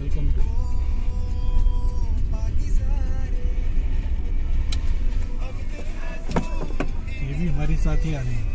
Welcome to ये भी हमारे साथ ही आ रहे हैं।